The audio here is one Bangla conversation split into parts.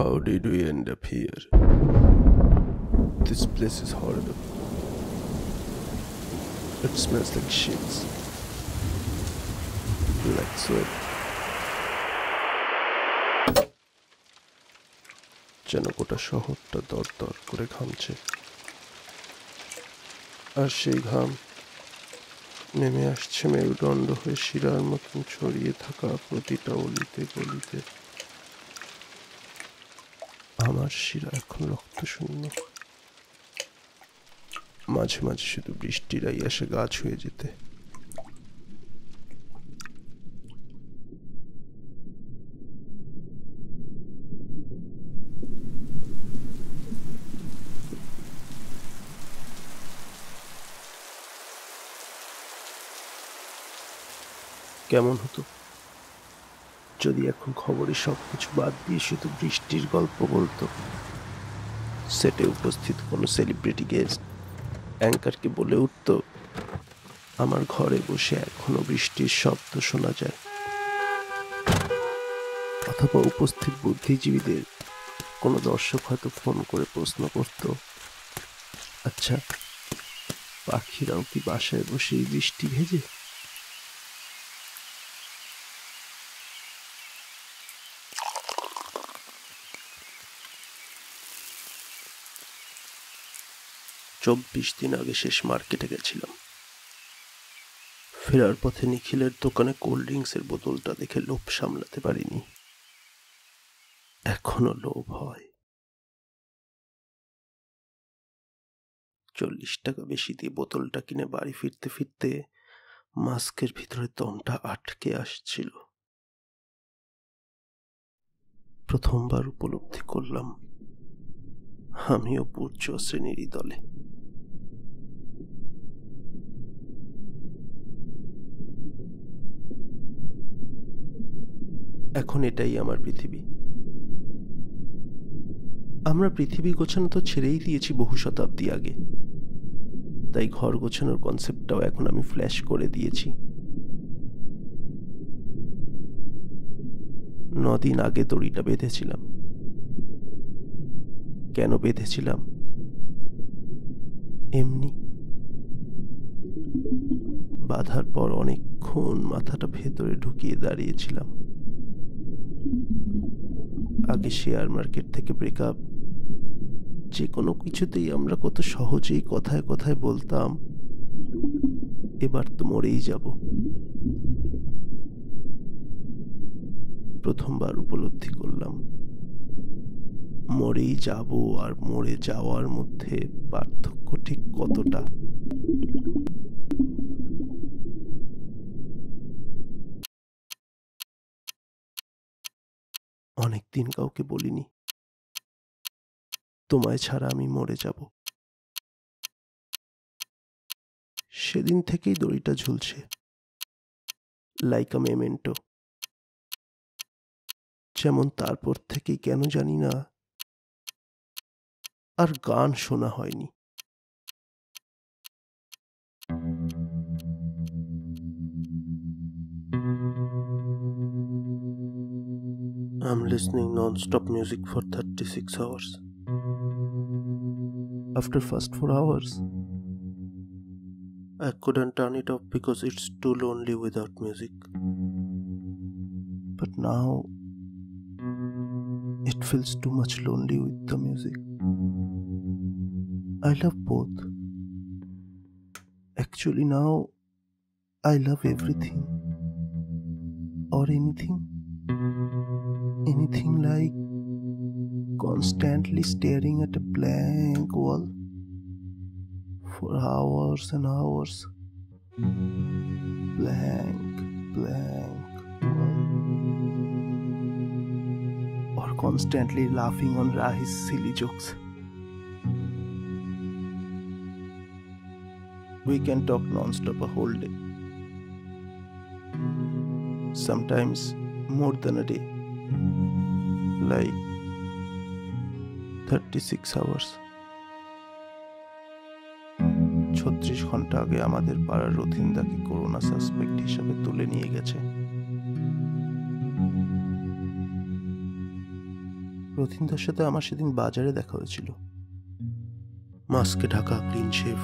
How did we end up here? This place is horrible. It smells like shits. Like sweat. যেন গোটা শহরটা দর দর করে ঘামছে আর সেই ঘাম নেমে আসছে মেরুদণ্ড হয়ে শিরার মতন ছড়িয়ে থাকা প্রতিটা অলিতে গলিতে আমার শিরা এখন রক্ত শূন্য। মাঝে মাঝে শুধু বৃষ্টিরাই এসে গাছ হয়ে যেতে। কেমন হতো? যদি এখন খবরে সব কিছু বাদ দিয়ে শুধু বৃষ্টির গল্প বলতো, সেটে উপস্থিত কোনো সেলিব্রিটি গেস্ট অ্যাঙ্কারকে বলে উঠত, আমার ঘরে বসে এখনও বৃষ্টির শব্দ শোনা যায়। অথবা উপস্থিত বুদ্ধিজীবীদের কোনো দর্শক হয়তো ফোন করে প্রশ্ন করত আচ্ছা পাখিরাও কি বাসায় বসেই বৃষ্টি ভেজে? চব্বিশ দিন আগে শেষ মার্কেটে গেছিলাম। ফেরার পথে নিখিলের দোকানে কোল্ড ড্রিঙ্কসের বোতলটা দেখে লোভ সামলাতে পারিনি। এখনও লোভ হয়। চল্লিশ টাকা বেশি দিয়ে বোতলটা কিনে বাড়ি ফিরতে ফিরতে মাস্কের ভিতরে দমটা আটকে আসছিল। প্রথমবার উপলব্ধি করলাম, আমিও পূর্য শ্রেণীরই দলে। এখন এটাই আমার পৃথিবী। আমরা পৃথিবী গোছানো তো ছেড়েই দিয়েছি বহু শতাব্দী আগে। তাই ঘর গোছানোর কনসেপ্টটাও এখন আমি ফ্ল্যাশ করে দিয়েছি। নদিন আগে দড়িটা বেঁধেছিলাম। কেন বেঁধেছিলাম? এমনি। বাঁধার পর অনেকক্ষণ মাথাটা ভেতরে ঢুকিয়ে দাঁড়িয়েছিলাম। আগে শেয়ার মার্কেট থেকে ব্রেকআপ, যে কোনো কিছুতেই আমরা কত সহজেই কথায় কথায় বলতাম, এবার তো মরেই যাব। প্রথমবার উপলব্ধি করলাম, মরেই যাব আর মরে যাওয়ার মধ্যে পার্থক্য ঠিক কতটা? অনেকদিন কাউকে বলিনি। তোমায় ছাড়া আমি মরে যাব। সেদিন থেকেই দড়িটা ঝুলছে। Like memento. যেমন তারপর থেকেই কেন জানি না। আর গান শোনা হয়নি। I'm listening non-stop music for 36 hours. After first 4 hours, I couldn't turn it off because it's too lonely without music. But now it feels too much lonely with the music. I love both. Actually, now I love everything or anything. Anything like constantly staring at a blank wall for hours and hours. Blank, blank wall. Or constantly laughing on Rahi's silly jokes. We can talk non-stop a whole day. Sometimes more than a day. Like 36 hours. ছত্রিশ ঘণ্টা আগে আমাদের পাড়ার রথিন্দাকে করোনা সাসপেক্ট হিসাবে তুলে নিয়ে গেছে। রথিনদার সাথে আমার সেদিন বাজারে দেখা হয়েছিল। মাস্কে ঢাকা ক্লিন শেভ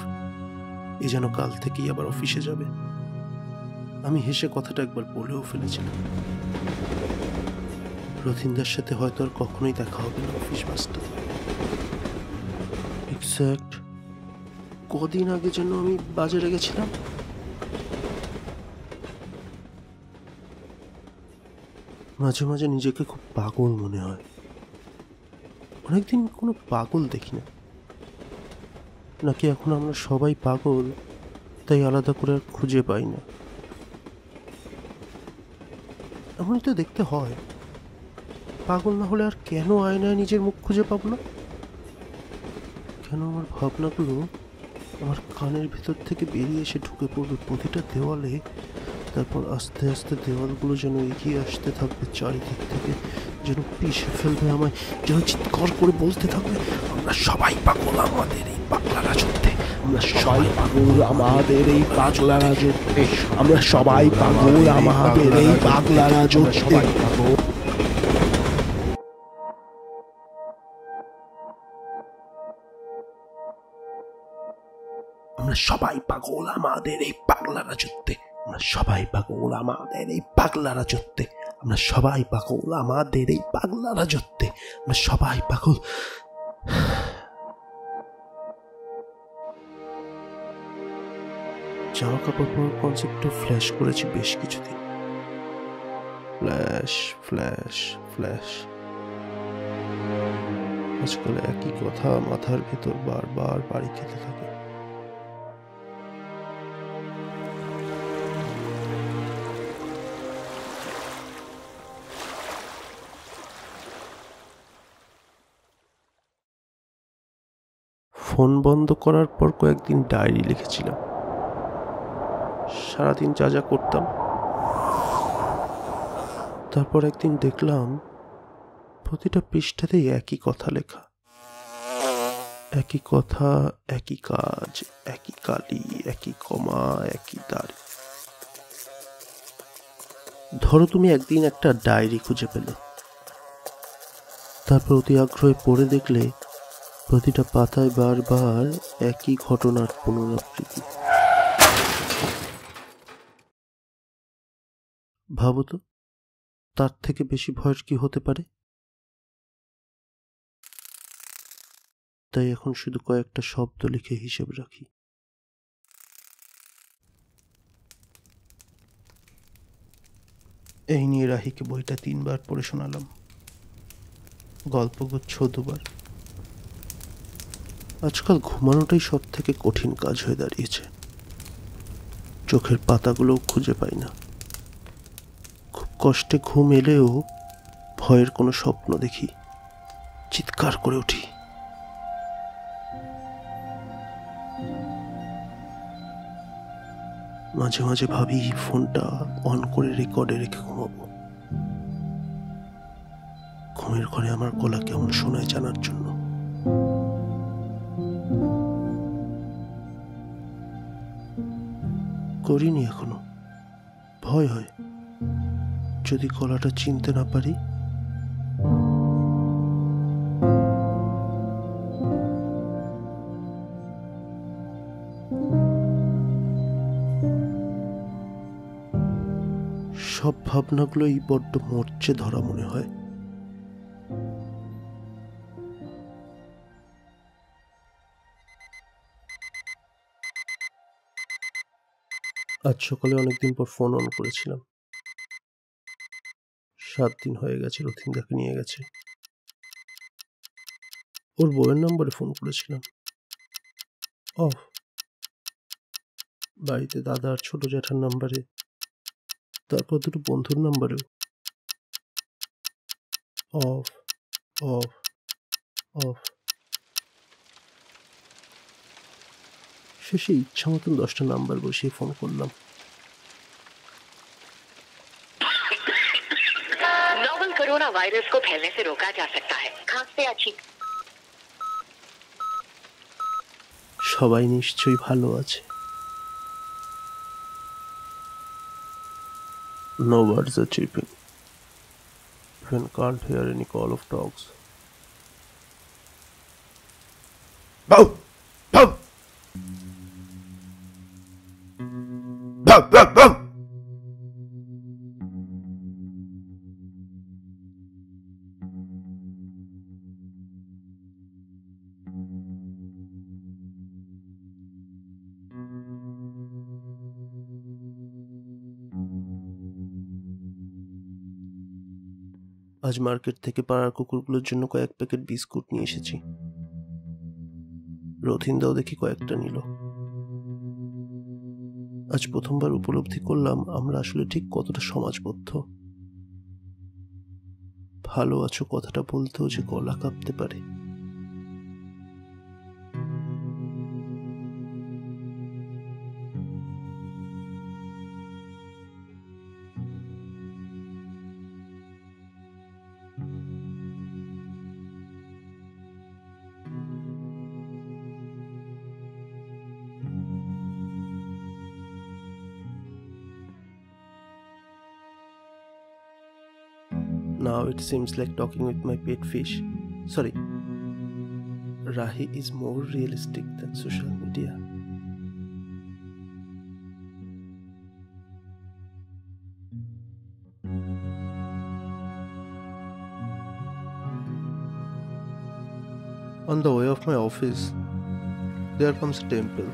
এ যেন কাল থেকেই আবার অফিসে যাবে। আমি হেসে কথাটা একবার বলেও ফেলেছিলাম। রথিনদার সাথে হয়তো আর কখনোই দেখা হবে না অফিস বাসটা। এক্স্যাক্ট কদিন আগে যেন আমি বাজারে গেছিলাম। মাঝে মাঝে নিজেকে খুব পাগল মনে হয়। অনেকদিন কোনো পাগল দেখি না। নাকি এখন আমরা সবাই পাগল, তাই আলাদা করে আর খুঁজে পাই না। এমনই তো দেখতে হয়। পাগল না হলে আর কেন আয়নায় নিজের মুখ খুঁজে পাব না? কেন আমার ভাবনাগুলো আমার কানের ভেতর থেকে বেরিয়ে এসে ঢুকে পড়বে? প্রতিটা দেওয়ালে, তারপর আস্তে আস্তে দেওয়ালগুলো যেন এগিয়ে আসতে থাকবে, চারিদিক থেকে যেন পিষে ফেলবে আমায়, যেন চিৎকার করে বলতে থাকবে, আমরা সবাই পাগল আমাদের এই পাগলা রাজত্বে আমরা সবাই পাগল আমাদের এই পাগলা রাজত্বে আমরা সবাই পাগল আমাদের এই পাগলা রাজত্বে সবাই পাগল আমাদের এই পাগলা রাজত্বে। আমরা সবাই পাগল আমাদের এই পাগলা রাজত্বে। আমরা সবাই পাগল আমাদের এই পাগলা রাজত্বে। আমরা সবাই পাগল। জামা কাপড় পরার কনসেপ্টটা ফ্ল্যাশ করেছি বেশ কিছুদিন। ফ্ল্যাশ ফ্ল্যাশ ফ্ল্যাশ আজকাল একই কথা মাথার ভেতর বারবার বাড়ি খেতে থাকে। ফোন বন্ধ করার পর কয়েকদিন ডায়েরি লিখেছিলাম। সারাদিন যা যা করতাম। তারপর একদিন দেখলাম, প্রতিটা পৃষ্ঠাতেই একই কথা লেখা। একই কথা, একই কাজ, একই কালি, একই কমা, একই দাড়ি। ধরো তুমি একদিন একটা ডায়েরি খুঁজে পেলে। তারপর অতি আগ্রহে পড়ে দেখলে প্রতিটা পাতায় বারবার একই ঘটনার পুনরাবৃত্তি। ভাবো তো, তার থেকে বেশি ভয়ের কি হতে পারে? তাই এখন শুধু কয়েকটা শব্দ লিখে হিসেব রাখি। এই নিয়ে রাহিকে বইটা তিনবার পড়ে শোনালাম। গল্পগুচ্ছ দুবার। আজকাল ঘুমানোটাই সব থেকে কঠিন কাজ হয়ে দাঁড়িয়েছে। চোখের পাতাগুলোও খুঁজে পাই না। খুব কষ্টে ঘুম এলেও ভয়ের কোনো স্বপ্ন দেখি। চিৎকার করে উঠি। মাঝে মাঝে ভাবি, ফোনটা অন করে রেকর্ডে রেখে ঘুমাবো। ঘুমের ঘরে আমার গলা কেমন শোনায় জানার জন্য। করিনি এখনও। ভয় হয়। যদি গলাটা চিনতে না পারি? সব ভাবনাগুলোই বড্ড মরচে ধরা মনে হয়। আজ সকালে অনেকদিন পর ফোন অন করেছিলাম। সাত দিন হয়ে গেছে রথিনদাকে নিয়ে গেছে। ওর বউয়ের নম্বরে ফোন করেছিলাম। অফ। বাড়িতে দাদা আর ছোট জ্যাঠার নাম্বারে তারপর দুটো বন্ধুর নাম্বারেও অফ অফ অফ। শেষে ইচ্ছা মতন দশটা নাম্বার বসিয়ে ফোন করলাম नोवल कोरोना वायरस को फैलने से रोका जा सकता है खांसते या छींक সবাই নিশ্চয়ই ভালো আছে No birds are chirping. Even can't hear any call of dogs. Bow! Bow! আজ মার্কেট থেকে পাড়ার কুকুরগুলোর জন্য কয়েক প্যাকেট বিস্কুট নিয়ে এসেছি। রথিনদাও দেখি কয়েকটা নিল। আজ প্রথমবার উপলব্ধি করলাম আমরা আসলে ঠিক কতটা সমাজবদ্ধ। ভালো আছো কথাটা বলতেও যে গলা কাঁপতে পারে। Now it seems like talking with my pet fish. Sorry. Rahi is more realistic than social media. On the way of my office, there comes a temple.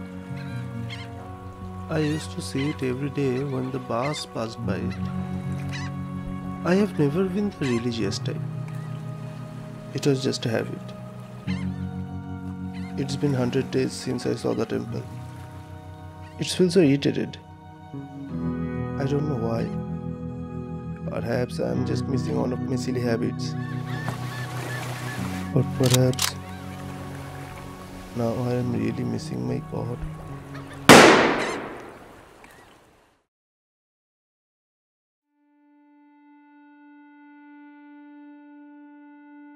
I used to see it every day when the bus passed by it. I have never been the religious type. It was just a habit. It's been hundred days since I saw the temple. It feels so irritated. I don't know why. Perhaps I'm just missing one of my silly habits. Or perhaps now I am really missing my God.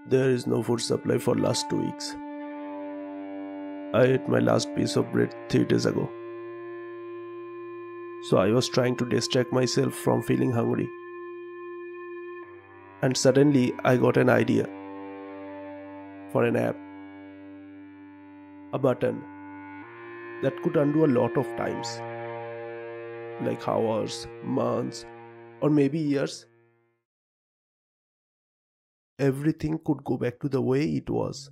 There is no food supply for last two weeks. I ate my last piece of bread three days ago. So I was trying to distract myself from feeling hungry. And suddenly I got an idea for an app. A button that could undo a lot of times. Like hours, months, or maybe years everything could go back to the way it was.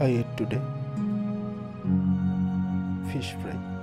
I ate today fish fry.